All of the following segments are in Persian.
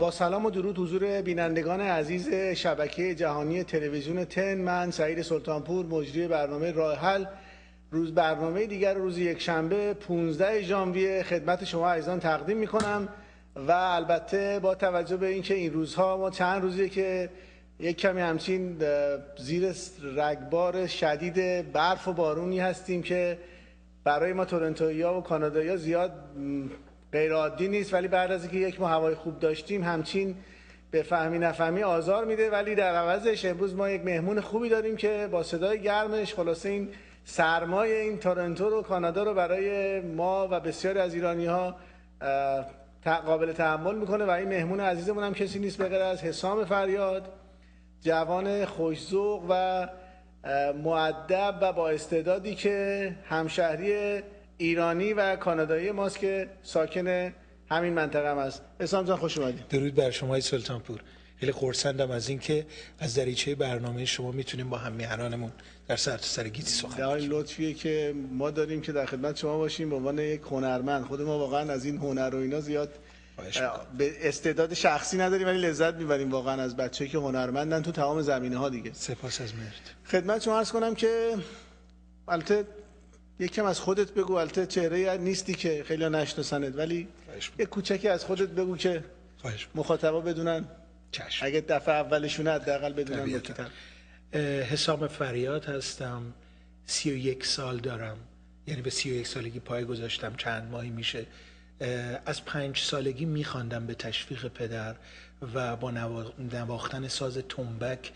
با سلام و درود حضور بینندگان عزیز شبکه جهانی تلویزیون تن. من سعید سلطانپور مجری برنامه راه حل. روز برنامه دیگر روز یک شنبه 15 ژانویه خدمت شما عزیزان تقدیم می کنم و البته با توجه به اینکه این روزها ما چند روزیه که یک کمی همچین زیر رگبار شدید برف و بارونی هستیم که برای ما تورنتویی و کانادایی زیاد غیر عادی نیست ولی بعد از اینکه یک ماه هوای خوب داشتیم همچین به فهمی نفهمی آزار میده. ولی در عوضش امروز ما یک مهمون خوبی داریم که با صدای گرمش خلاصه این سرمای این تورنتو رو کانادا رو برای ما و بسیاری از ایرانی ها قابل تحمل می‌کنه و این مهمون عزیزمون هم کسی نیست بغیر از حسام فریاد جوان خوشزوق و معدب و با استعدادی که همشهری ایرانی و کانادایی ماست که ساکن همین منطقه هم است اسلام جان خوش اومدید درود بر شما سلطانپور. خیلی خورسندم از اینکه از دریچه برنامه شما می‌تونیم با هم میهنانمون در سر سر گیتی سخن در لطفیه که ما داریم که در خدمت شما باشیم به عنوان یک هنرمند. خود ما واقعا از این هنر و اینا زیاد به استعداد شخصی نداریم ولی لذت می‌بریم واقعا از بچه‌ای که هنرمندن تو تمام زمینه ها دیگه. سپاس از مرد. خدمت شما عرض کنم که البته یکم از خودت بگو البته چهره نیستی که خیلی نشناسنت ولی یک کوچکی از خودت بگو که مخاطبا بدونن. چشم. اگه دفعه اولشونه حداقل بدونن حسام فریاد هستم. سی و یک سال دارم. یعنی به سی و یک سالگی پای گذاشتم. چند ماهی میشه. از پنج سالگی میخواندم به تشویق پدر و با نواختن ساز تنبک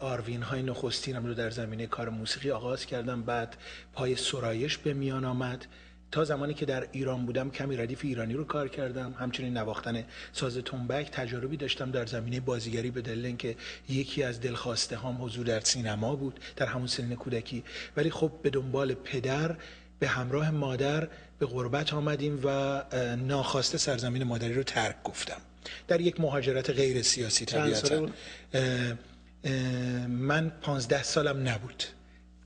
آروین های نخستینم رو در زمینه کار موسیقی آغاز کردم. بعد پای سرایش به میان آمد. تا زمانی که در ایران بودم کمی ردیف ایرانی رو کار کردم. همچنین نواختن ساز تنبک تجاربی داشتم در زمینه بازیگری به دلیل اینکه یکی از دلخواسته هم حضور در سینما بود در همون سنین کودکی. ولی خب به دنبال پدر به همراه مادر به غربت آمدیم و ناخواسته سرزمین مادری رو ترک گفتم. در یک مهاجرت غیر سیاسی طبیعتا. من پانزده سالم نبود.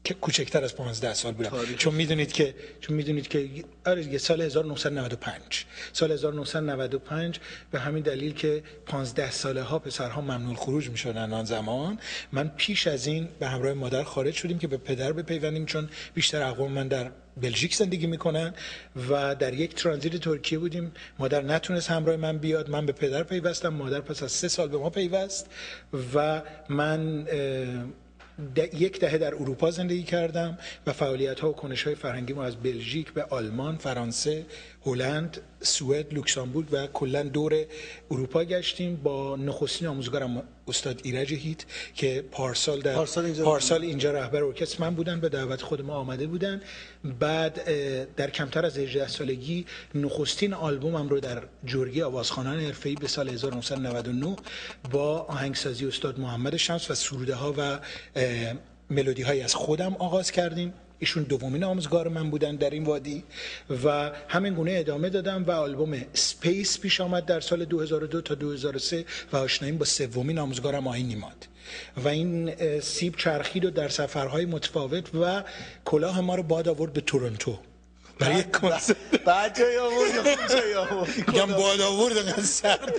که کوچکتر از 15 سال بودم. چون می‌دونید که چون می‌دونید که آره سال 1995 سال 1995 به همین دلیل که 15 ساله ها پسرها ممنوع خروج می‌شدن آن زمان من پیش از این به همراه مادر خارج شدیم که به پدر بپیوندیم چون بیشتر اقوام من در بلژیک زندگی می‌کنن و در یک ترانزیت ترکیه بودیم. مادر نتونست همراه من بیاد. من به پدر پیوستم. مادر پس از سه سال به ما پیوست و من یک دهه در اروپا زندگی کردم و فعالیت ها و کنش های فرهنگی ما از بلژیک به آلمان، فرانسه، هلند، سوئد، لوکسامبورگ و کلا دور اروپا گشتیم با نخستین آموزگارم استاد ایرج هیت که پارسال در پارسال اینجا, پارسال اینجا رهبر ارکستر من بودن به دعوت خود ما آمده بودن. بعد در کمتر از 18 سالگی نخستین آلبومم رو در جرگه‌ی آوازخوانان حرفه‌ای به سال 1999 با آهنگسازی استاد محمد شمس و سروده ها و ملودی های از خودم آغاز کردیم. ایشون دومین آموزگار من بودن در این وادی و همین گونه ادامه دادم و آلبوم Space پیش آمد در سال 2002 تا 2003 و آشناییم با سومین آموزگارم آیین نیماد. و این سیب چرخید و در سفرهای متفاوت و کلاه ما رو باد آورد به تورنتو. برای یک کنسرت بعد جای آورد جای آورد میگم باد آورد سرد.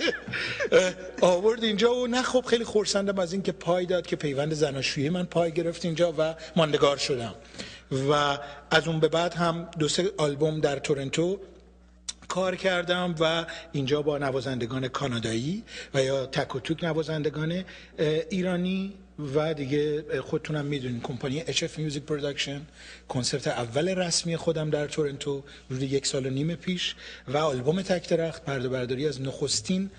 آورد اینجا و نه خب خیلی خورسندم از اینکه پای داد که پیوند زناشویی من پای گرفت اینجا و ماندگار شدم. و از اون به بعد هم دو سه آلبوم در تورنتو کار کردم و اینجا با نوازندگان کانادایی و یا تک و توک نوازندگان ایرانی و دیگه خودتونم می‌دونین کمپانی HF Music Production کنسرت اول رسمی خودم در تورنتو روز یک سال و نیم پیش و آلبوم تک درخت پرده برداری از نخستین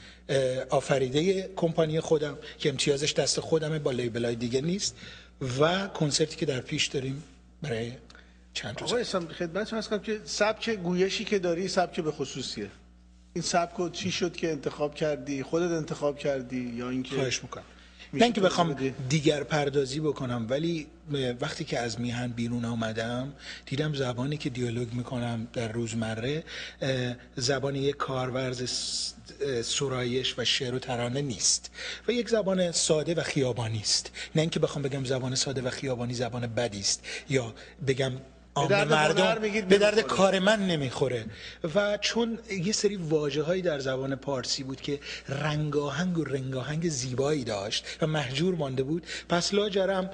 آفریده کمپانی خودم که امتیازش دست خودمه با لیبلای دیگه نیست و کنسرتی که در پیش داریم. برای چند روز آقای خدمت هست کنم که سبک گویشی که داری سبک به خصوصیه. این سبک چی شد که انتخاب کردی؟ خودت انتخاب کردی یا اینکه خواهش می‌کنم. نه اینکه بخوام دیگر پردازی بکنم ولی وقتی که از میهن بیرون آمدم دیدم زبانی که دیالوگ می‌کنم در روزمره زبان یک کارورز سرایش و شعر و ترانه نیست و یک زبان ساده و خیابانی است. نه اینکه بخوام بگم زبان ساده و خیابانی زبان بدی است یا بگم عام درد مردم به درد. کار من نمی‌خوره. و چون یه سری واجه هایی در زبان پارسی بود که رنگاهنگ و رنگاهنگ زیبایی داشت و محجور مانده بود پس لاجرم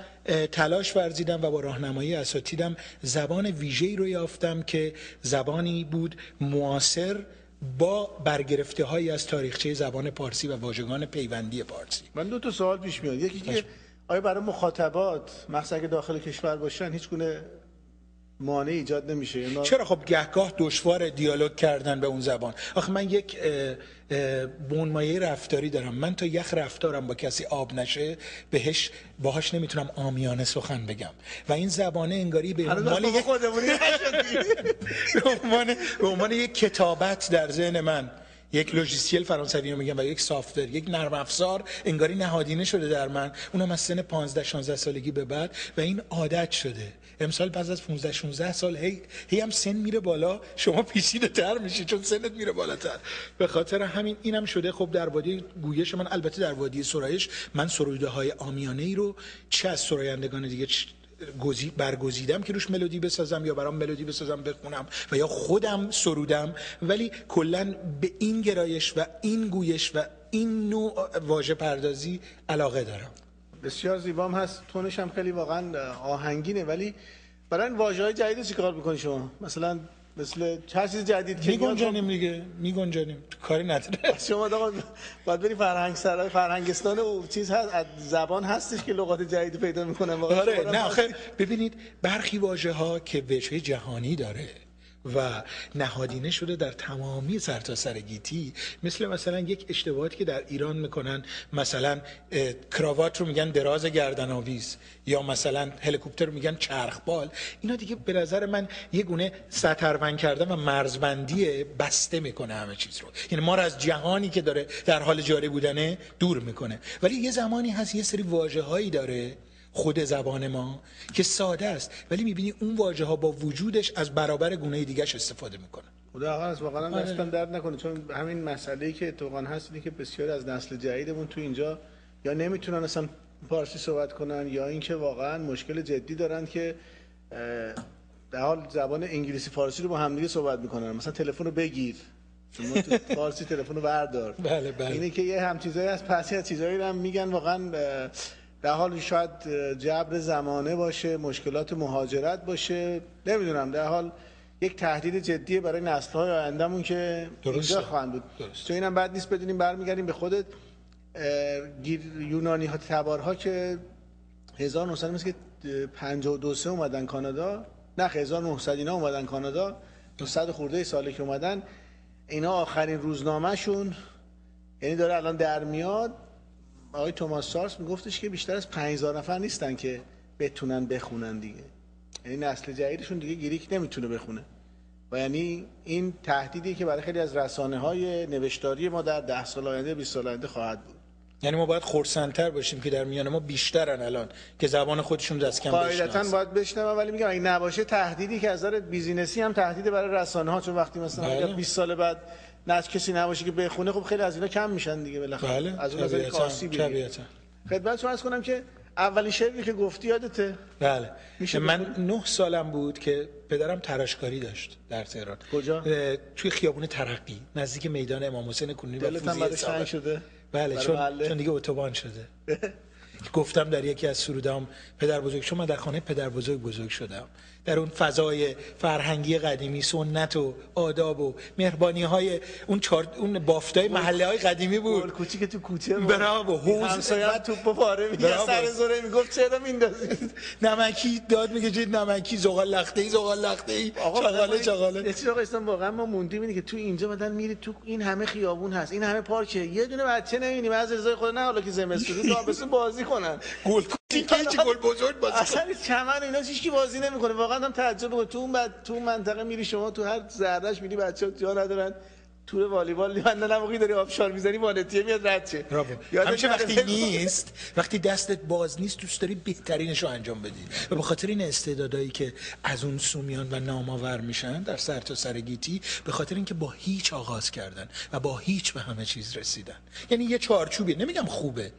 تلاش ورزیدم و با راهنمایی اساتیدم زبان ویژه‌ای رو یافتم که زبانی بود معاصر با برگرفته هایی از تاریخچه زبان پارسی و واژگان پیوندی پارسی. من دو تا سوال پیش میاد. یکی که آیا برای مخاطبات مخصوصا اگه داخل کشور باشن هیچ گونه مانع ایجاد نمیشه اینا چرا خب گهگاه دشوار دیالوگ کردن به اون زبان؟ آخه من یک بنمایه رفتاری دارم. من تا یخ رفتارم با کسی آب نشه بهش باهاش نمی‌تونم آمیانه سخن بگم. و این زبانه انگاری به عنوان یک. به عنوان به عنوان یک کتابت در ذهن من یک لوجیستیل فرانسوی رو میگم و یک سافتور یک نرم افزار انگاری نهادینه شده در من. اونم از سن 15 16 سالگی به بعد و این عادت شده. امسال بعد از 15 16 سال هی هی هم سن میره بالا. شما پیچیده تر میشی چون سنت میره بالاتر. به خاطر همین اینم شده. خب در وادی گویش من البته در وادی سرایش من سروده های آمیانه ای رو چه از سرایندگان دیگه برگزیدم که روش ملودی بسازم یا برام ملودی بسازم بخونم و یا خودم سرودم. ولی کلا به این گرایش و این گویش و این نوع واژه پردازی علاقه دارم. بسیار زیبام هست. تونش هم خیلی واقعا آهنگینه. ولی برای این واژه های جدید چی کار می‌کنی شما؟ مثلا مثل هر چیز جدید که میگنجانیم دیگه. میگنجانیم. کاری نداره. شما آقا باید بری فرهنگ سرای فرهنگستان و چیز هست از زبان هستش که لغات جدید پیدا واقعا آره. نه آخه ببینید برخی واژه ها که وجه جهانی داره. و نهادینه شده در تمامی سرتاسر گیتی مثل مثلا یک اشتباهاتی که در ایران می‌کنن مثلا کراوات رو میگن دراز گردن آویز یا مثلا هلیکوپتر رو میگن چرخبال. اینا دیگه به نظر من یه گونه سترون کردن و مرزبندی بسته می‌کنه همه چیز رو. یعنی ما رو از جهانی که داره در حال جاری بودنه دور می‌کنه. ولی یه زمانی هست یه سری واژه هایی داره خود زبان ما که ساده است. ولی می‌بینی اون واژه ها با وجودش از برابر گونه دیگهش استفاده می‌کنن خدا حافظ واقعا آره. دستم درد نکنه چون همین مسئله که اتفاقا هست اینه که بسیاری از نسل جدیدمون تو اینجا یا نمی‌تونن اصلا پارسی صحبت کنن یا اینکه واقعا مشکل جدی دارن که در حال زبان انگلیسی فارسی رو با همدیگه صحبت می‌کنن. مثلا تلفن رو بگیر. شما تو فارسی تلفن رو بردار. بله، بله. اینه که یه هم چیزایی از پسی از چیزایی رو هم میگن واقعا در حال شاید جبر زمانه باشه مشکلات مهاجرت باشه نمی‌دونم در حال یک تهدید جدیه برای نسل‌های آیندهمون که. اینجا خواهند بود. درسته. چون اینم بعد نیست بدونیم برمیگردیم به خودت. یونانی ها تبارها که 1900 مثل که 52 سه اومدن کانادا. نه 1900 اینا اومدن کانادا. 200 خورده ساله که اومدن. اینا آخرین روزنامهشون. یعنی داره الان در میاد. آقای توماس سارس میگفتش که بیشتر از 5000 نفر نیستن که بتونن بخونن دیگه یعنی نسل جدیدشون دیگه گریک نمی‌تونه بخونه و یعنی این تهدیدی که برای خیلی از رسانه های نوشتاری ما در 10 سال آینده 20 سال آینده خواهد بود یعنی ما باید خورسندتر باشیم که در میان ما بیشترن الان که زبان خودشون دست کم قاعدتا بشناسن. باید بشنوم ولی میگم اگه نباشه تهدیدی که از نظر بیزینسی هم تهدید برای رسانه ها چون وقتی مثلا بله. اگر 20 سال بعد نه کسی نباشه که بخونه خب خیلی از اینا کم میشن دیگه بالاخره. بله از اون نظر طبیعتاً. خدمت شما عرض کنم که اولین شعری که گفتی یادته؟ بله. میشه من نه سالم بود که پدرم تراشکاری داشت در تهران. کجا؟ توی خیابون ترقی نزدیک میدان امام حسین کنونی. تنگ شده؟ بله چون, محله؟ چون دیگه اتوبان شده. گفتم در یکی از سرودام پدر بزرگ من در خانه پدر بزرگ بزرگ شدم. در اون فضای فرهنگی قدیمی سنت و آداب و مهربانی های اون چار... اون بافتای محله های قدیمی بود. کوچیک تو کوچه براو، حوض- همسایه هم توپ پاره میگه. سر زوره می‌گفت چرا میندازید؟ نمکی داد میگه چه نمکی زغال لخته ای زغال لخته ای چغاله چغاله. چیز آقا اسلام واقعا ما موندیم اینه که تو اینجا مثلا میری تو این همه خیابون هست این همه پارکه. یه دونه بچه نمی‌بینیم از رضای خود نه حالا که زمستون تو تابستون بازی کنن. گل چه گل بزرگ بازی اصلا چمن اینا هیچ کی بازی نمی‌کنه. واقعا هم تعجب می‌کنه. تو اون بعد تو اون منطقه میری شما تو هر ذرهش میری بچه‌ها جا ندارن. تور والیبال هم موقعی داری آبشار می‌زنی وانتیه میاد رد شه. همیشه وقتی. نیست وقتی دستت باز نیست دوست داری بهترینش رو انجام بدی. و به خاطر این استعدادایی که از اون سومیان و نامآور میشن در سر تا سر گیتی به خاطر اینکه با هیچ آغاز کردن و با هیچ به همه چیز رسیدن. یعنی یه چارچوبی نمیگم خوبه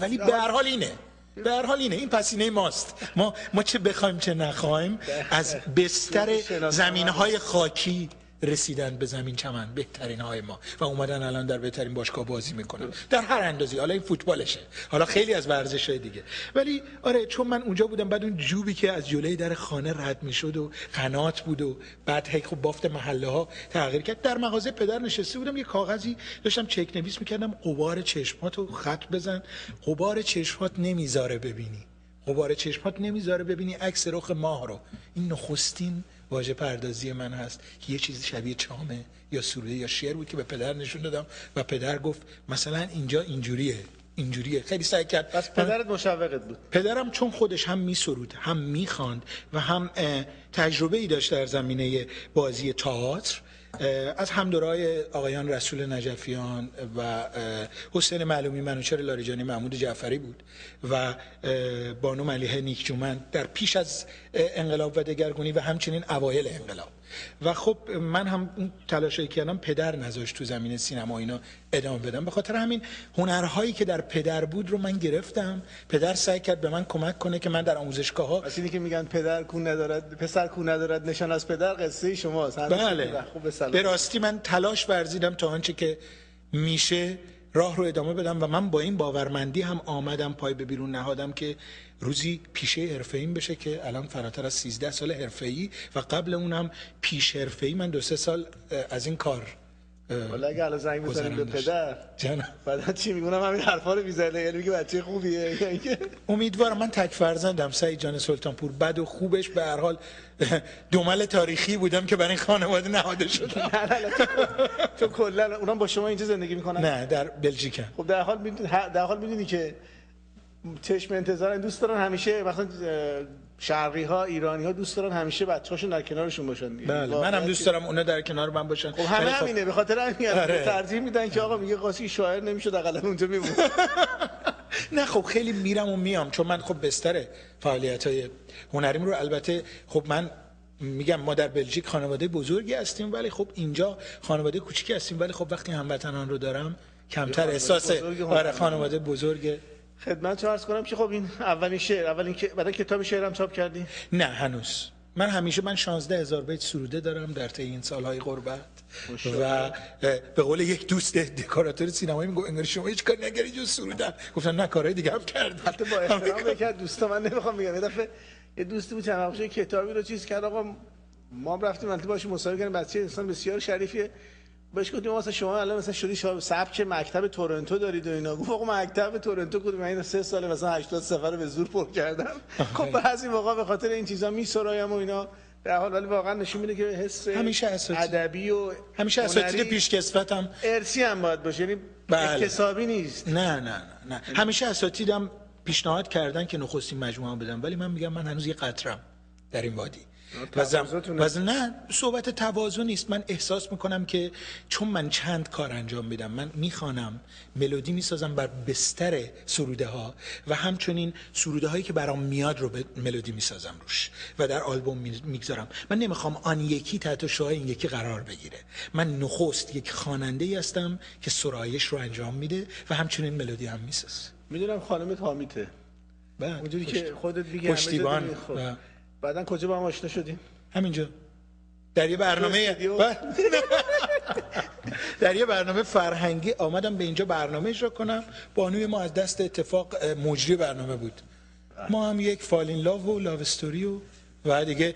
ولی به هر حال اینه. به هر حال اینه این پسینه ماست. ما ما چه بخوایم چه نخوایم از بستر زمین های خاکی رسیدن به زمین چمن بهترین های ما. و اومدن الان در بهترین باشگاه بازی می‌کنن. در هر اندازی حالا این فوتبالشه. حالا خیلی از ورزش های دیگه. ولی آره چون من اونجا بودم بعد اون جوبی که از جلوی در خانه رد می‌شد و قنات بود و بعد هی خب بافت محله ها تغییر کرد در مغازه پدر نشسته بودم یه کاغذی داشتم چک نویس می‌کردم قبار چشماتو خط بزن. قبار چشمات نمی‌ذاره ببینی. قبار چشمات نمی‌ذاره ببینی عکس رخ ماه رو. این نخستین واژه پردازی من هست. که یه چیزی شبیه چامه یا سوره یا شعر بود که به پدر نشون دادم و پدر گفت مثلا اینجا اینجوریه اینجوریه. خیلی سعی کرد. پس پدرت مشوقت بود. پدرم چون خودش هم میسرود هم می‌خواند و هم تجربه ای داشت در زمینه بازی تئاتر از همدورای آقایان رسول نجفیان و حسین معلومی منوچر لاریجانی محمود جعفری بود و بانو ملیحه نیکجومن در پیش از انقلاب و دگرگونی و همچنین اوایل انقلاب. و خب من هم اون تلاشایی کردم پدر نذاشت تو زمین سینما اینا ادامه بدم. به خاطر همین هنرهایی که در پدر بود رو من گرفتم. پدر سعی کرد به من کمک کنه که من در آموزشگاه ها اینی که میگن پدر کو ندارد پسر کو ندارد نشان از پدر قصه شماست. بله. به راستی من تلاش ورزیدم تا آنچه که میشه راه رو ادامه بدم و من با این باورمندی هم آمدم پای به بیرون نهادم که روزی پیشه حرفه‌ای بشه که الان فراتر از 13 سال حرفه‌ای و قبل اونم پیش حرفه‌ای. من دو سه سال از این کار والا اگه الان زنگ بزنیم به پدر جان بعد چی میگونم؟ همین حرفا رو می‌زنه. یعنی میگه بچه خوبیه. امیدوارم من تک فرزندم سعید جان سلطانپور. بد و خوبش به هر حال دومل تاریخی بودم که برای این خانواده نهاده شد نه نه تو کلا اونم با شما اینجا زندگی می‌کنن؟ نه در بلژیک خب در حال در حال می‌دونی که چشم انتظار دوست دارن. همیشه مثلا شرقی ها ایرانی ها دوست دارن همیشه بچه‌هاشون در کنارشون باشن بله منم دوست دارم اونا در کنار من باشن. خب همه خب... همینه به خاطر همین آره. ترجیح میدن که آقا میگه قاسی شاعر نمیشه اقلا اونجا میمونه نه خب خیلی میرم و میام چون من خب بستر فعالیت های هنریم رو. البته خب من میگم ما در بلژیک خانواده بزرگی هستیم ولی خب اینجا خانواده کوچیکی هستیم ولی خب وقتی هموطنان رو دارم کمتر احساس برای خانواده بزرگ. خدمت عرض کنم که خب این اولین شعر اولین که بعد کتاب شعرم چاپ کردی؟ نه هنوز. من همیشه من 16 هزار بیت سروده دارم در طی این سالهای غربت. و به قول یک دوست دکوراتور سینمایی میگه انگار شما هیچ کاری نگری جو سرودن. گفتن نه کارهای دیگه هم کرد حتی با احترام بکرد دوست من نمی‌خوام بگم. یه دفعه یه دوستی بود چند کتابی رو چیز کرد. آقا ما رفتیم البته باش مصاحبه کردیم. بچه انسان بسیار شریفیه. بهش گفتیم واسه شما الان مثلا شدی شما سبک مکتب تورنتو دارید و اینا. گفت آقا مکتب تورنتو کدوم؟ من سه سال مثلا 80 سفر به زور پر کردم. خب بعضی موقع به خاطر این چیزا میسرایم و اینا. در حال ولی واقعا نشون میده که حس همیشه ادبی و همیشه اساتید پیشکسوتم. ارسی هم باید باشه. یعنی بله. اکتسابی نیست. نه نه نه, نه. همیشه اساتیدم پیشنهاد کردن که نخستین مجموعه بدم. ولی من میگم من هنوز یه قطرم در این وادی. و. نه صحبت توازن نیست. من احساس می‌کنم که چون من چند کار انجام میدم من می‌خوانم ملودی می‌سازم بر بستر سروده ها و همچنین سروده هایی که برام میاد رو به ملودی می‌سازم روش و در آلبوم می‌گذارم. من نمی‌خوام آن یکی تحت شوهای این یکی قرار بگیره. من نخست یک خواننده هستم که سرایش رو انجام میده و همچنین ملودی هم میساز می‌دونم خانم تامیته. بله، اونجوری که خودت میگی پشتیبان بعدا کجا با هم آشنا شدیم؟ همینجا در یه برنامه در یه برنامه فرهنگی آمدم به اینجا برنامه اجرا کنم. بانوی ما از دست اتفاق مجری برنامه بود. ما هم یک فالین لاو و لاو استوری و و دیگه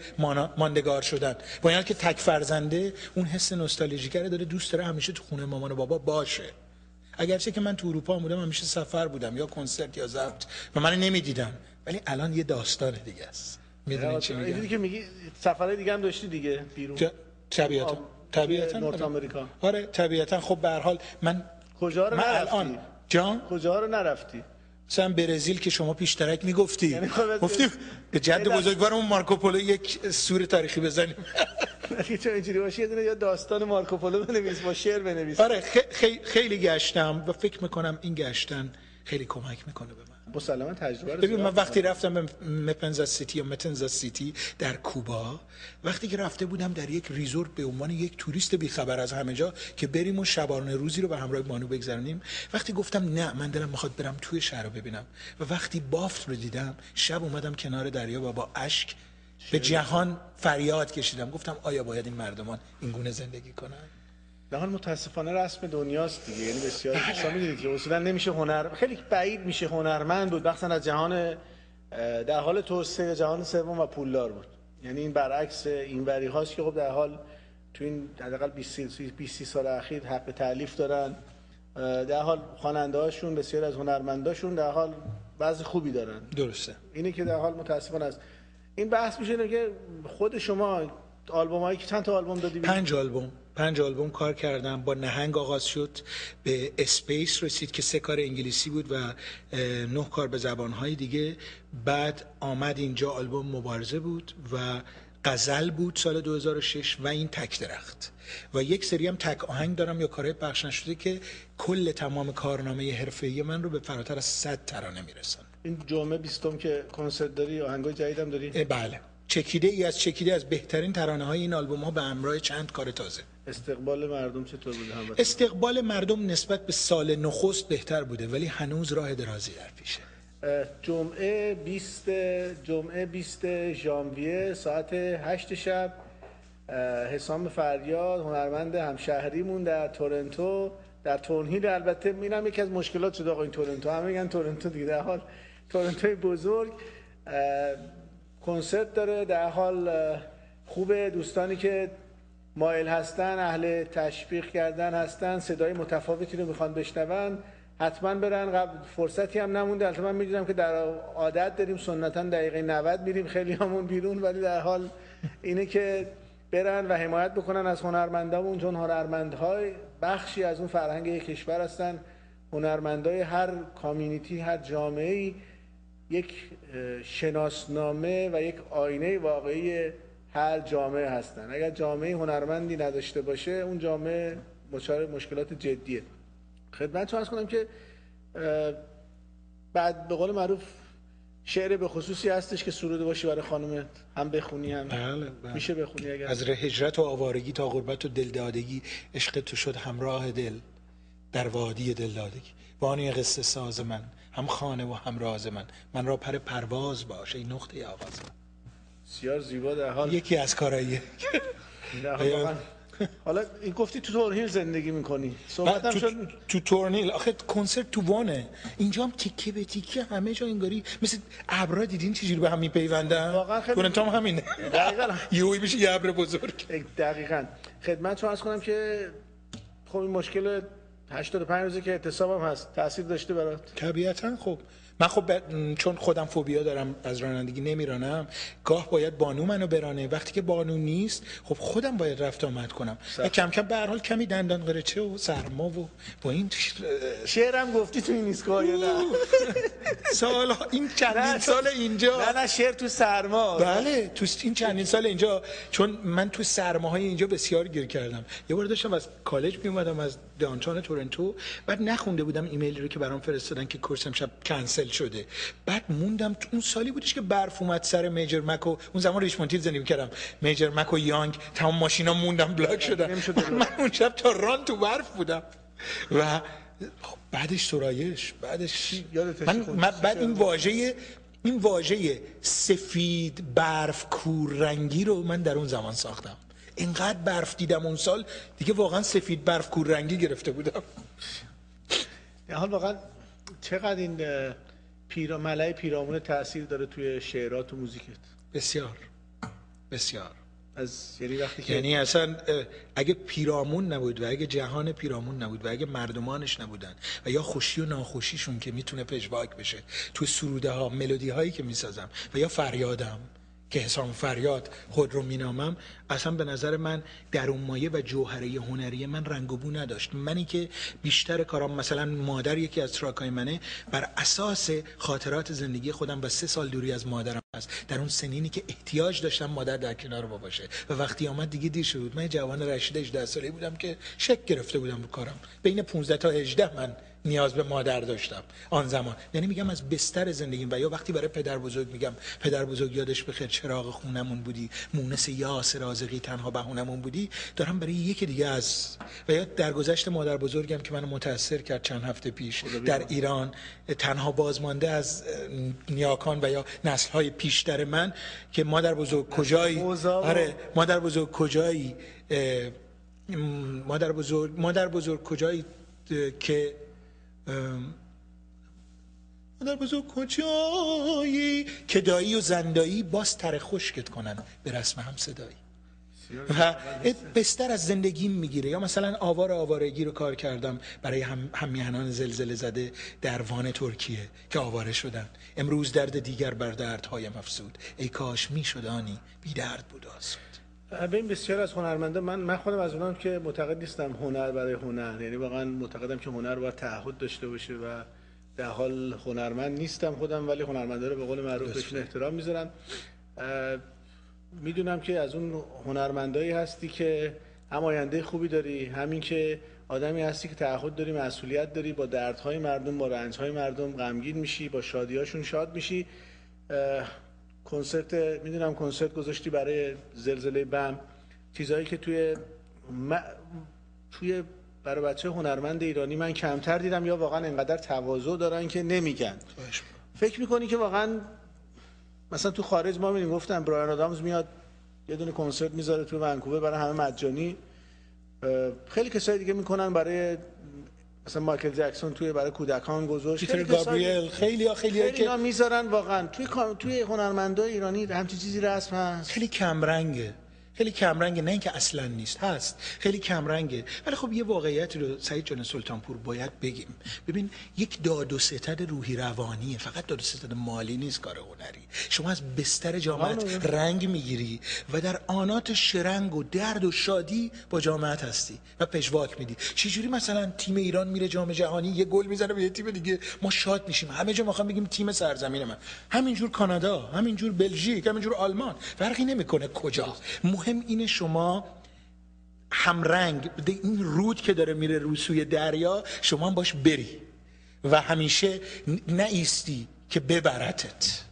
ماندگار شدن. با این که تک فرزنده اون حس نوستالژیکه داره دوست داره همیشه تو خونه مامان و بابا باشه. اگرچه که من تو اروپا بودم همیشه سفر بودم. یا کنسرت یا ضبط. و من نمی‌دیدم. ولی الان یه داستان دیگه است. می‌دونی چی میگم؟ که میگی سفرهای دیگه هم داشتی دیگه بیرون. طبیعتا طبیعتا نورت آمریکا. آره طبیعتا خب به هر حال من کجا رو نرفتی الان جان؟ کجا رو نرفتی؟ مثلا برزیل که شما پیشترک می‌گفتی. یعنی خب گفتیم به جد یعنی بزرگوارمون مارکوپولو یک tour تاریخی بزنیم. اگه چه اینجوری باشه؟ یه دونه یا داستان مارکوپولو بنویس با شعر بنویس. آره خیلی گشتم و فکر می‌کنم این گشتن خیلی کمک می‌کنه به من. مسلما تجربه ببین من وقتی رفتم به Matanzas City یا Matanzas City در کوبا وقتی که رفته بودم در یک resort به عنوان یک توریست بیخبر از همه جا که بریم و شبانه روزی رو به همراه بانو بگذرونیم وقتی گفتم نه من دلم می‌خواد برم توی شهر رو ببینم. و وقتی بافت رو دیدم شب اومدم کنار دریا و با اشک به جهان فریاد کشیدم. گفتم آیا باید این مردمان این گونه زندگی کنن؟ در حال متاسفانه رسم دنیاست دیگه. یعنی بسیار دوستان می‌دونید که اصولا نمیشه هنر خیلی بعید میشه هنرمند بود. مثلا از جهان در حال توسعه جهان سوم و پولدار بود. یعنی این برعکس این وری هاست که خب در حال تو این حداقل 20 20 سال اخیر حق تالیف دارن. در حال خواننده هاشون بسیار از هنرمنداشون در حال وضع خوبی دارن. درسته. اینه که در حال متاسفانه است. این بحث میشه که خود شما آلبوم هایی که چند تا آلبوم دادی؟ پنج آلبوم. پنج آلبوم کار کردم. با نهنگ آغاز شد به Space رسید که سه کار انگلیسی بود و نه کار به زبانهای دیگه. بعد آمد اینجا آلبوم مبارزه بود و غزل بود سال 2006 و این تک درخت. و یک سری هم تک آهنگ دارم یا کارهای پخش نشده که کل تمام کارنامه حرفه‌ای من رو به فراتر از 100 ترانه می‌رسن. این جمعه بیستم که کنسرت داری آهنگای جدیدم داری؟ بله. چکیده ای از چکیده از بهترین ترانه های این آلبوم ها به همراه چند کار تازه. استقبال مردم چطور بوده هموطن استقبال مردم نسبت به سال نخست بهتر بوده ولی هنوز راه درازی در پیشه. جمعه 20 جمعه 20 ژانویه ساعت 8 شب. حسام فریاد هنرمند همشهریمون در تورنتو در تورنهیل البته میرم یکی از مشکلات شده آقا این تورنتو. همه میگن تورنتو دیگه در حال تورنتوی بزرگ. کنسرت داره در حال خوبه. دوستانی که مایل هستن اهل تشویق کردن هستن صدای متفاوتی رو می‌خوان بشنون حتما برن قبل فرصتی هم نمونده. البته من می‌دونم که در عادت داریم سنتا دقیقه 90 میریم خیلی همون بیرون ولی در حال اینه که برن و حمایت بکنن از هنرمندامون چون هنرمندهای بخشی از اون فرهنگ یک کشور هستن. هنرمندای هر کامیونیتی هر جامعه یک شناسنامه و یک آینه واقعی هر جامعه هستن. اگر جامعه هنرمندی نداشته باشه اون جامعه دچار مشکلات جدیه. خدمت عرض کنم که بعد به قول معروف شعر به خصوصی هستش که سروده باشی برای خانومت. هم بخونی هم بله، بله. میشه بخونی اگر از هجرت و آوارگی تا غربت و دلدادگی. عشق تو شد همراه دل در وادی دلدادگی. بانی قصه ساز من هم خانه و هم راز من. من را پر پرواز باش ای نقطه آغاز من. بسیار زیبا در حال. یکی از کارهایی در حال واقعا- حالا این گفتی تو تورهیل زندگی می‌کنی. صحبت تو, شد. تو تورنیل آخه کنسرت تو وانه. اینجا هم تیکه به تیکه همه جا انگاری مثل ابرا دیدین چجوری به هم میپیوندن؟ واقعا خیلی- هم همینه. دقیقاً. یهویی میشه یه ابر بزرگ. دقیقا. خدمت شما ارز کنم که خب این مشکل 85 روزه که اعتصاب هم هست تاثیر داشته برات. طبیعتا خب. من خب ب- چون خودم فوبیا دارم از رانندگی نمیرانم گاه باید بانو منو برانه. وقتی که بانو نیست خب خودم باید رفت آمد کنم. و کم کم به حال کمی دندان قرچه و سرما و با این شعرم گفتی تو این ایستگاه یا نه؟ سال این چندین سال اینجا. نه نه شعر تو سرما. بله تو این چندین سال اینجا. چون من تو سرماهای اینجا بسیار گیر کردم. یه بار داشتم از کالج می اومدم از دانتان تورنتو. بعد نخونده بودم ایمیلی رو که برام فرستادن که کورسم شب کنسل شده. بعد موندم تو اون سالی بودش که برف اومد سر میجر مکو. اون زمان ریچموند هیل زندگی کردم میجر مکو یانگ تمام ماشینا موندم بلاک شدن. من اون شب تا ران تو برف بودم. و خب بعدش سرایش بعدش من, من بعد این واژه این واژه سفید برف کور رنگی رو من در اون زمان ساختم. اینقدر برف دیدم اون سال دیگه واقعا سفید برف کور رنگی گرفته بودم. حال واقعا چقدر این پیرا ملای پیرامون تاثیر داره توی شعرات و موزیکت. بسیار. بسیار. از یعنی وقتی که یعنی اصلا اگه پیرامون نبود و اگه جهان پیرامون نبود و اگه مردمانش نبودن و یا خوشی و ناخوشیشون که می‌تونه پژواک بشه تو سروده ها ملودی هایی که می‌سازم و یا فریادم که حسام فریاد خود رو مینامم اصلا به نظر من در اون مایه و جوهره هنری من رنگ و بو نداشت. منی که بیشتر کارام مثلا مادر یکی از تراکای منه بر اساس خاطرات زندگی خودم و سه سال دوری از مادرم هست در اون سنینی که احتیاج داشتم مادر در کنار باشه و وقتی آمد دیگه دیر شد. من جوان رشید 18 ساله بودم که شک گرفته بودم رو کارم. بین 15 تا 18 من نیاز به مادر داشتم آن زمان. یعنی میگم از بستر زندگیم و یا وقتی برای پدر بزرگ میگم پدر بزرگ یادش بخیر چراغ خونمون بودی مونس یاس رازقی تنها بهونمون بودی دارم برای یکی دیگه از و یا در گذشت مادر بزرگم که منو متاثر کرد چند هفته پیش در ایران تنها بازمانده از نیاکان و یا نسل های پیشتر من که مادر بزرگ کجایی؟ آره مادر بزرگ کجایی؟ مادر بزرگ مادر بزرگ کجایی؟ که مادر بزرگ کجایی؟ که دایی و زندایی باز تر خشکت کنن. به رسم هم صدایی. و بستر از زندگی می‌گیره. یا مثلا آوار آوارگی رو کار کردم. برای هم همیهنان زلزله زده در وان ترکیه که آواره شدن. امروز درد دیگر بر دردهای مفسود ای کاش میشدانی بی درد بود آسود. ببین بسیار از هنرمنده من من خودم از اونم که معتقد نیستم هنر برای هنر. یعنی واقعا معتقدم که هنر باید تعهد داشته باشه و در حال هنرمند نیستم خودم ولی هنرمنده رو به قول معروف بهشون احترام می‌ذارم. می‌دونم که از اون هنرمندایی هستی که هم آینده خوبی داری همین که آدمی هستی که تعهد داری مسئولیت داری با دردهای مردم با رنجهای مردم غمگین میشی با شادیاشون شاد میشی. کنسرت می‌دونم کنسرت گذاشتی برای زلزله بم. چیزهایی که توی م... توی برای بچه هنرمند ایرانی من کمتر دیدم یا واقعا انقدر تواضع دارن که نمیگن. فکر می‌کنی که واقعا مثلا تو خارج ما میدیم گفتم برایان آدامز میاد یه دونه کنسرت می‌ذاره تو ونکوور برای همه مجانی. خیلی کسایی دیگه می‌کنن برای مثلا مایکل جکسون توی برای کودکان گذاشت. پیتر گابریل خیلی ها خیلی, که می‌ذارن واقعا. توی توی هنرمندای ایرانی همچین چیزی رسم هست. خیلی کم رنگه خیلی کمرنگه نه اینکه اصلا نیست هست. خیلی کمرنگه. ولی خب یه واقعیت رو سعید جان سلطانپور باید بگیم. ببین یک داد و ستد روحی روانیه. فقط داد و ستد مالی نیست کار هنری. شما از بستر جامعت رنگ می‌گیری و در آنات شرنگ و درد و شادی با جامعت هستی و پژواک میدی. چجوری مثلا تیم ایران میره جام جهانی یه گل می‌زنه به یه تیم دیگه؟ ما شاد میشیم. همه جا می‌خوام بگیم تیم سرزمین من. همینجور کانادا همینجور بلژیک همینجور آلمان. فرقی نمی‌کنه کجا مهم اینه شما همرنگ این رود که داره میره رو سوی دریا شما باش بری و همیشه نایستی که ببرتت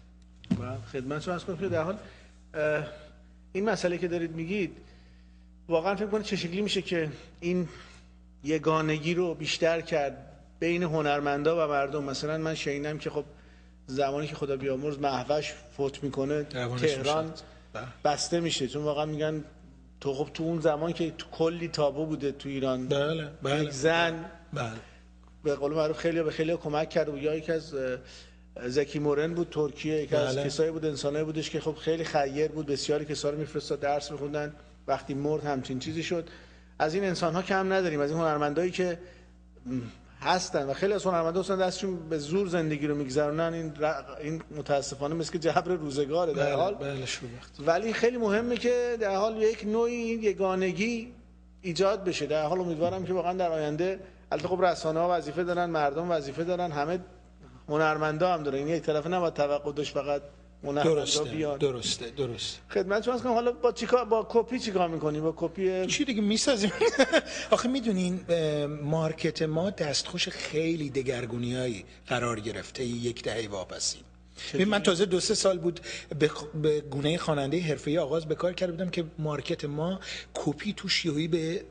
خدمت شما از کنم که در حال این مسئله که دارید میگید واقعا فکر کنید چه شکلی میشه که این یگانگی رو بیشتر کرد بین هنرمندا و مردم مثلا من شنیدم که خب زمانی که خدا بیامرز محوش فوت می‌کنه تهران. بسته میشه. چون واقعا میگن تو خب تو اون زمان که تو کلی تابو بوده تو ایران. بله بله. زن بله. به قول معروف خیلی به خیلی کمک کرد. و یا یکی از زکی مورن بود ترکیه یکی از بله. کسایی بود انسانایی بودش که خب خیلی خیر بود. بسیاری کسا رو میفرستاد درس میخوندن. وقتی مرد همچین چیزی شد. از این انسان ها کم نداریم. از این هنرمندایی که هستن و خیلی از هنرمندا اصلا دستشون به زور زندگی رو میگذرونن. این این متاسفانه مثل که جبر روزگاره در بله، حال. بله ولی خیلی مهمه که در حال یک نوعی یگانگی ایجاد بشه. در حال امیدوارم که واقعا در آینده البته خب رسانه ها وظیفه دارن مردم وظیفه دارن همه هنرمندا هم دارن. این یک طرف نباید توقع داشت فقط درسته بیاد. درسته درست خدمت شما کنم حالا با چیکار با کپی چیکار می‌کنی؟ با کپی چی دیگه می‌سازیم؟ آخه می‌دونین مارکت ما دستخوش خیلی دگرگونیایی قرار گرفته یک دهه واپسی من تازه دو سه سال بود به گونه خواننده حرفه‌ای آغاز به کار کرده بودم که مارکت ما کپی تو شیوعی به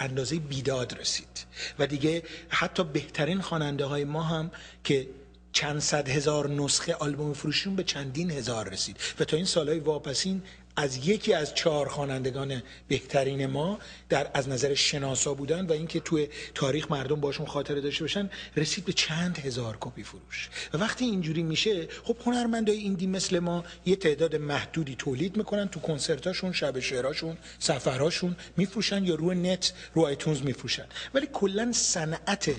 اندازه بیداد رسید. و دیگه حتی بهترین خواننده های ما هم که چند صد هزار نسخه آلبوم فروشون به چندین هزار رسید. و تا این سالهای واپسین از یکی از چهار خوانندگان بهترین ما در از نظر شناسا بودن و اینکه توی تاریخ مردم باشون خاطره داشته باشن رسید به چند هزار کپی فروش. و وقتی اینجوری میشه خب هنرمندای ایندی مثل ما یه تعداد محدودی تولید می‌کنن تو کنسرتاشون شب شعراشون سفرهاشون میفروشن یا روی نت رو آیتونز میفروشن. ولی کلا صنعت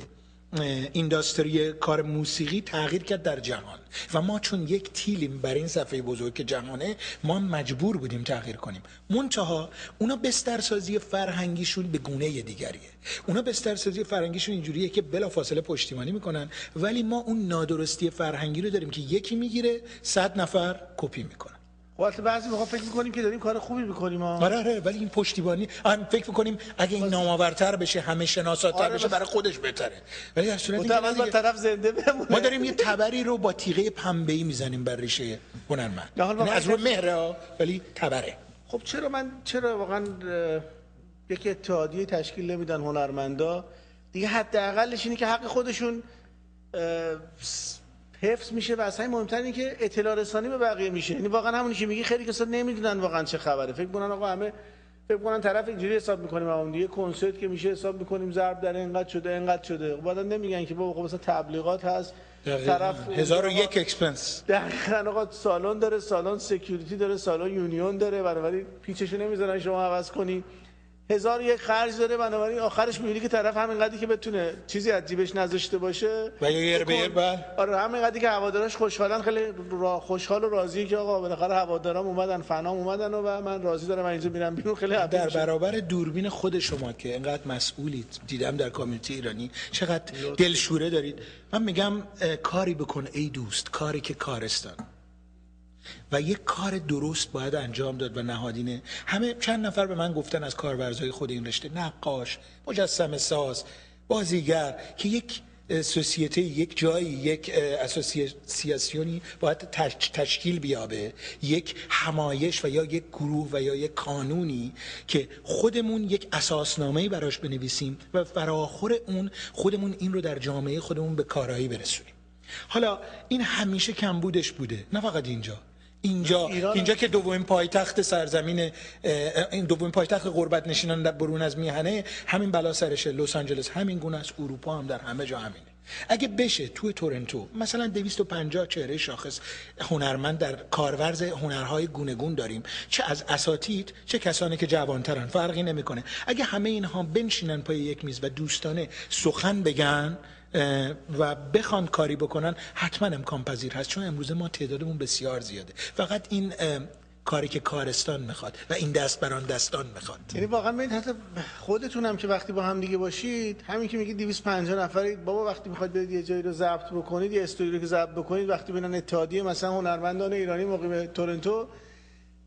اینداستری کار موسیقی تغییر کرد در جهان. و ما چون یک تیلیم بر این صفحه بزرگ که جهانه ما مجبور بودیم تغییر کنیم. منتها اونا بسترسازی فرهنگیشون به گونه دیگریه. اونا بسترسازی فرهنگیشون اینجوریه که بلا فاصله پشتیبانی می‌کنن ولی ما اون نادرستی فرهنگی رو داریم که یکی می‌گیره صد نفر کپی می‌کنن. وقتی بعضی موقع فکر می‌کنیم که داریم کار خوبی می‌کنیم ها. آره آره ولی این پشتیبانی هم فکر می‌کنیم اگه این نامآورتر بشه همه شناساتر آره، بشه برای خودش بهتره. ولی در صورتی که دیگه. طرف زنده بمونه. ما داریم یه تبری رو با تیغه پنبه‌ای می‌زنیم بر ریشه هنرمند. یعنی از رو مهره ولی تبره. خب چرا من چرا واقعا یک اتحادیه تشکیل نمیدن هنرمندا؟ دیگه حداقلش اینه که حق خودشون حفظ میشه و اصلا مهمتر اینه که اطلاع رسانی به بقیه میشه. یعنی واقعا همونی که میگی خیلی کسا نمی‌دونن واقعا چه خبره. فکر کنن آقا همه فکر کنن طرف اینجوری حساب می‌کنیم همون دیگه کنسرت که میشه حساب می‌کنیم ضرب در اینقدر شده اینقدر شده. خب بعدا نمیگن که بابا خب مثلا تبلیغات هست طرف هزار و یک expense. دقیقا آقا سالن داره سالن security داره سالن union داره بنابراین پیچشو نمی‌ذارن شما عوض کنی. هزار یک خرج داره بنابراین آخرش می‌بینی که طرف همینقدری که بتونه چیزی از جیبش نذاشته باشه و یه بکن. بله. آره همینقدری که هوادارش خوشحالن خیلی را خوشحال و راضیه که آقا بالاخره هوادارام اومدن فنام اومدن و من راضی دارم من اینجا میرم بیرون خیلی در. برابر دوربین خود شما که انقدر مسئولید دیدم در community ایرانی چقدر دلشوره دارید من میگم کاری بکن ای دوست کاری که کارستان و یک کار درست باید انجام داد و نهادینه. همه چند نفر به من گفتن از کارورزای خود این رشته نقاش مجسم ساز بازیگر که یک سوسیته یک جایی یک اسوسیاسیونی باید تش- تشکیل بیابه. یک همایش و یا یک گروه و یا یک کانونی که خودمون یک اساسنامه‌ای براش بنویسیم و فراخور اون خودمون این رو در جامعه خودمون به کارایی برسونیم. حالا این همیشه کمبودش بوده نه فقط اینجا. اینجا ایران- اینجا که دومین پایتخت سرزمین این دومین پایتخت غربت نشینان در برون از میهنه همین بلا سرشه لس آنجلس همین گونه است اروپا هم در همه جا همینه. اگه بشه توی تورنتو مثلا 250 چهره شاخص هنرمند در کارورز هنرهای گونگون داریم چه از اساتید چه کسانی که جوانترن فرقی نمی‌کنه. اگه همه اینها بنشینن پای یک میز و دوستانه سخن بگن و بخوان کاری بکنن حتما امکان پذیر هست. چون امروزه ما تعدادمون بسیار زیاده. فقط این کاری که کارستان می‌خواد و این دست بران دستان می‌خواد. یعنی واقعا ببینید حتی خودتون هم که وقتی با هم دیگه باشید همین که میگید 250 نفرید بابا وقتی می‌خواید برید یه جایی رو ضبط بکنید یه استودیو رو که ضبط بکنید وقتی ببینن اتحادیه مثلا هنرمندان ایرانی مقیم تورنتو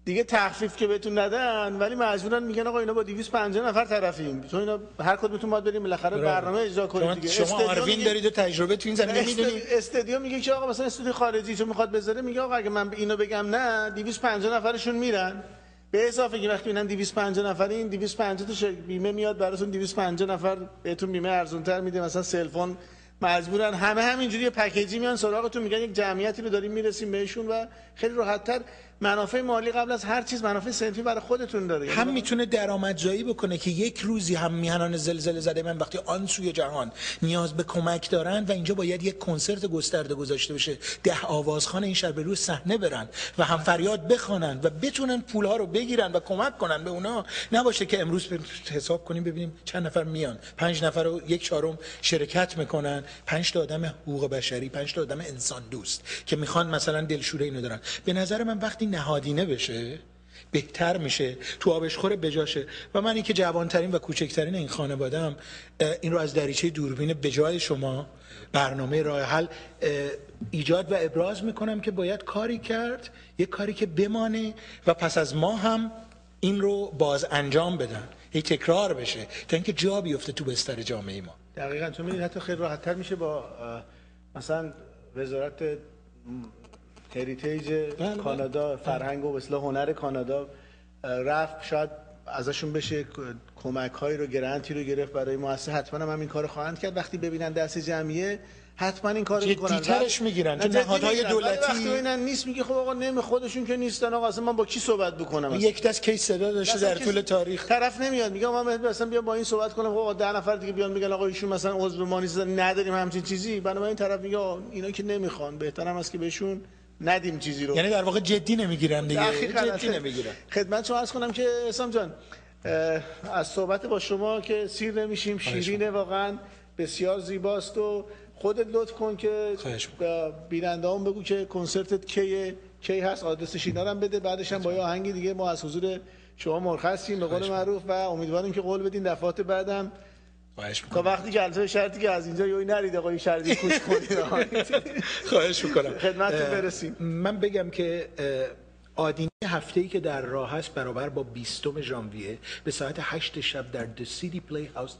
دیگه تخفیف که بهتون ندن ولی مجبورن میگن آقا اینا با 250 نفر طرفیم. چون اینا هر کدومتون باید بریم بالاخره برنامه اجرا کنید دیگه. شما آروین میگه- دارید و تجربه تو این زمینه می‌دونید. استودیو میگه که آقا مثلا استودیو خارجی چون می‌خواد بذاره میگه آقا اگه من به اینو بگم نه 250 نفرشون میرن. به اضافه که وقتی ببینن 250 نفرین 250 تا بیمه میاد براتون 250 نفر بهتون بیمه ارزونتر میده. مثلا سلفون مجبورن. همه همینجوری یه پکیجی میان سراغتون میگن یک جمعیتی رو داریم می‌رسیم بهشون و خیلی راحتتر. منافع مالی قبل از هر چیز منافع صنفی برای خودتون داره یعنی هم می‌تونه درآمدزایی بکنه که یک روزی هم میهنان زلزله زده من وقتی آن سوی جهان نیاز به کمک دارن و اینجا باید یک کنسرت گسترده گذاشته بشه. ده آوازخان این شهر به روی صحنه برن و هم فریاد بخوانن و بتونن پولها رو بگیرن و کمک کنن به اونا. نباشه که امروز حساب کنیم ببینیم چند نفر میان. پنج نفر رو یک چهارم شرکت می‌کنن. پنج تا آدم حقوق بشری پنج تا آدم انسان دوست که می‌خوان مثلا دلشوره اینو دارن. به نظر من وقتی نهادینه بشه بهتر میشه تو آبشخور بجاشه. و من که جوانترین و کوچکترین این خانوادم این رو از دریچه دوربین بجای شما برنامه راه حل ایجاد و ابراز می‌کنم که باید کاری کرد یک کاری که بمانه و پس از ما هم این رو باز انجام بدن. هی تکرار بشه تا اینکه جا بیفته تو بستر جامعه ما. دقیقا چون می‌بینید حتی خیلی راحتتر میشه با مثلا وزارت هریتیج بله. کانادا فرهنگ و اصلاح هنر کانادا رفت شاید ازشون بشه کمک هایی رو گرانتی رو گرفت برای مؤسسه حتما هم, این کار خواهند کرد. وقتی ببینن دست جمعیه حتما این کار می‌کنن. جدی‌ترش می‌گیرن. تو نهادهای دولتی- وقتی ببینن نیست میگه خب آقا نمی خودشون که نیستن. آقا اصلا من با کی صحبت بکنم؟ یک دست کیس صدا داشته در طول تاریخ. طرف نمیاد. میگه من مثلا بیا با این صحبت کنم. خب آقا ده نفر دیگه بیان میگن آقا ایشون مثلا عضو ما نیستن نداریم همچین چیزی. بنابراین طرف میگه اینا که نمی‌خوان. بهترم است که بهشون ندیم چیزی رو. یعنی در واقع جدی نمی‌گیرن دیگه. جدی نمی‌گیرن. خدمت شما عرض کنم که اسلام جان از صحبت با شما که سیر نمیشیم شیرینه واقعا بسیار زیباست و خودت لطف کن که بیننده هم بگو که کنسرتت کیه کی هست آدرسش اینا هم بده بعدش هم با یه آهنگی دیگه ما از حضور شما مرخصیم به قول معروف و امیدواریم که قول بدین دفعات بعدم خواهش تا می‌کنم وقتی که البته شرطی که از اینجا یوی نرید آقا این شرطی کوچ کنید. خواهش می‌کنم. خدمتتون برسیم. من بگم که آدین هفته ای که در راه هست برابر با 20 ژانویه به ساعت 8 شب در The City Playhouse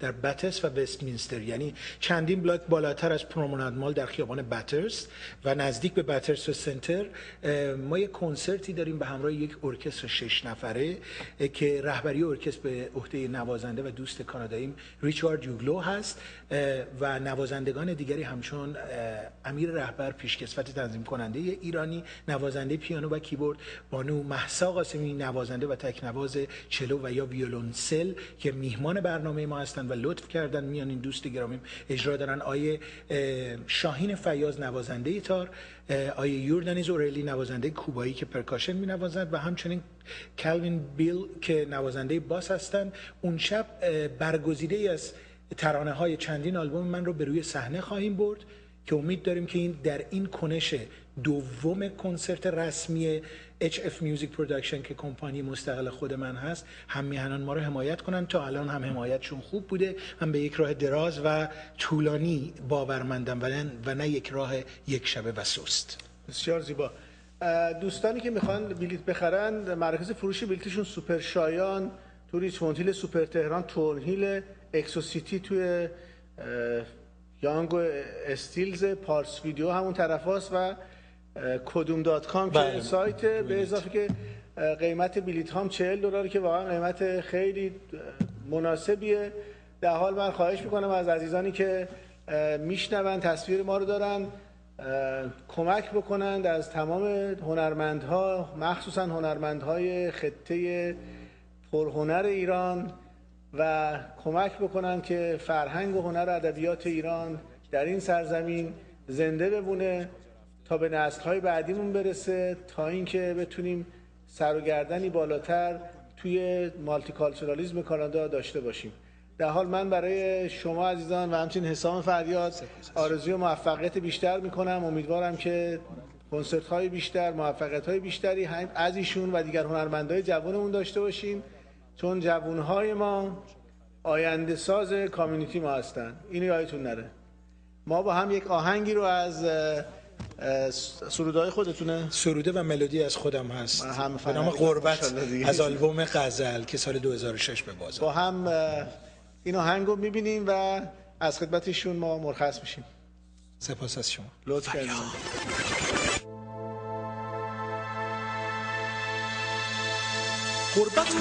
در Bathurst و Westminster یعنی چندین block بالاتر از Promenade Mall در خیابان Bathurst و نزدیک به Bathurst و Centre ما یک کنسرتی داریم به همراه یک ارکستر شش نفره که رهبری ارکستر به عهده نوازنده و دوست کاناداییم ریچارد یوگلو هست و نوازندگان دیگری همچون امیر رهبر پیشکسوت تنظیم کننده ایرانی نوازنده پیانو و کیبورد. بانو محسا قاسمی نوازنده و تکنواز cello و یا ویولونسل که میهمان برنامه ما هستند و لطف کردن میان این دوست گرامیم اجرا دارن آقای شاهین فیاض نوازنده تار آقای یوردانیز اوریلی نوازنده کوبایی که percussion می نوازند و همچنین کلوین بیل که نوازنده باس هستند اون شب برگزیده ای از ترانه های چندین آلبوم من رو به روی صحنه خواهیم برد. که امید داریم که این در این کنش دوم کنسرت رسمی HF Music Production که کمپانی مستقل خود من هست هم میهنان ما رو حمایت کنن. تا الان هم حمایتشون خوب بوده. هم به یک راه دراز و طولانی باورمندم و نه, یک راه یک شبه و سست. بسیار زیبا. دوستانی که می‌خوان بلیت بخرن مرکز فروشی بلیتشون سوپر شایان تو ریچموند سوپر تهران تورنهیل اکسو سیتی Yonge و Steeles پارس ویدیو همون طرف هاست و کدوم dot com که بله. سایت به اضافه که قیمت بلیت هم 40 دلار که واقعا قیمت خیلی مناسبیه. در حال من خواهش می‌کنم از عزیزانی که میشنون تصویر ما رو دارن کمک بکنند از تمام هنرمندها مخصوصا هنرمندهای خطه پرهنر ایران. و کمک بکنن که فرهنگ و هنر ادبیات ایران در این سرزمین زنده بمونه تا به نسل‌های بعدیمون برسه تا اینکه بتونیم سر و گردنی بالاتر توی مالتی کالچورالیسم کانادا داشته باشیم. در حال من برای شما عزیزان و همچنین حسام فریاد آرزوی موفقیت بیشتر می‌کنم. امیدوارم که کنسرت های بیشتر موفقیت های بیشتری از ایشون و دیگر هنرمندای جوانمون داشته باشیم چون جوانهای ما آینده ساز کامیونیتی ما هستن. اینو یادتون نره. ما با هم یک آهنگی رو از سرودهای خودتونه؟ سروده و ملودی از خودم هست. به نام قربت از آلبوم غزل که سال 2006 به بازار با هم این آهنگ رو می‌بینیم و از خدمتشون ما مرخص میشیم. سپاس از شما. لطف کردیم قربت